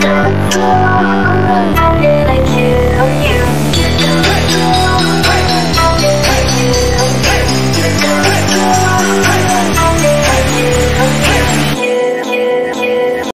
I'm not